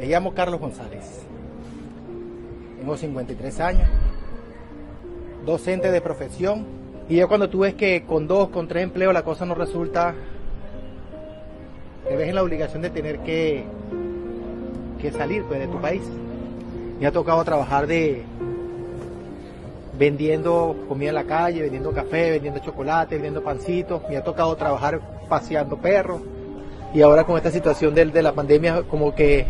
Me llamo Carlos González. Tengo 53 años. Docente de profesión. Y yo cuando tú ves que con dos, con tres empleos la cosa no resulta, te ves en la obligación de tener que, que salir pues, de tu país. Me ha tocado trabajar de vendiendo comida en la calle, vendiendo café, vendiendo chocolate, vendiendo pancitos. Me ha tocado trabajar paseando perros. Y ahora con esta situación de, de la pandemia, como que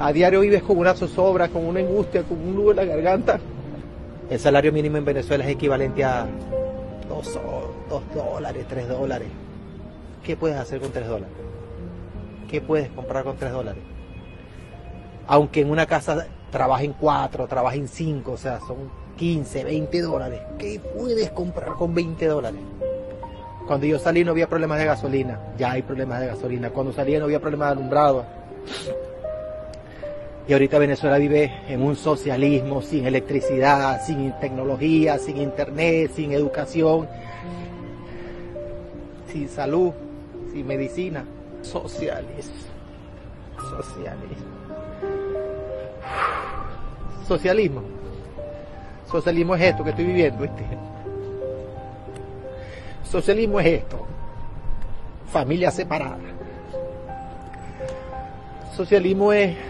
a diario vives con una zozobra, con una angustia, con un nudo en la garganta. El salario mínimo en Venezuela es equivalente a 2 dólares, 3 dólares. ¿Qué puedes hacer con 3 dólares? ¿Qué puedes comprar con 3 dólares? Aunque en una casa trabajen 4, trabajen 5, o sea, son 15, 20 dólares. ¿Qué puedes comprar con 20 dólares? Cuando yo salí no había problemas de gasolina, ya hay problemas de gasolina. Cuando salí no había problemas de alumbrado. Y ahorita Venezuela vive en un socialismo sin electricidad, sin tecnología, sin internet, sin educación, sin salud, sin medicina. Socialismo. Socialismo. Socialismo. Socialismo es esto que estoy viviendo. Este. Socialismo es esto. Familia separada. Socialismo es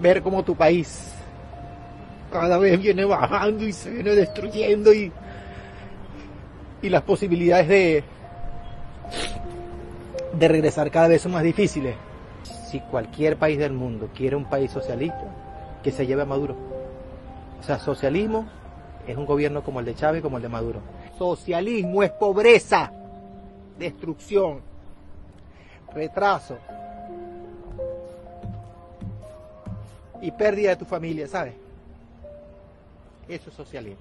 ver cómo tu país cada vez viene bajando y se viene destruyendo y, y las posibilidades de, de regresar cada vez son más difíciles. Si cualquier país del mundo quiere un país socialista, que se lleve a Maduro. O sea, socialismo es un gobierno como el de Chávez, como el de Maduro. Socialismo es pobreza, destrucción, retraso, y pérdida de tu familia, ¿sabes? Eso es socialismo.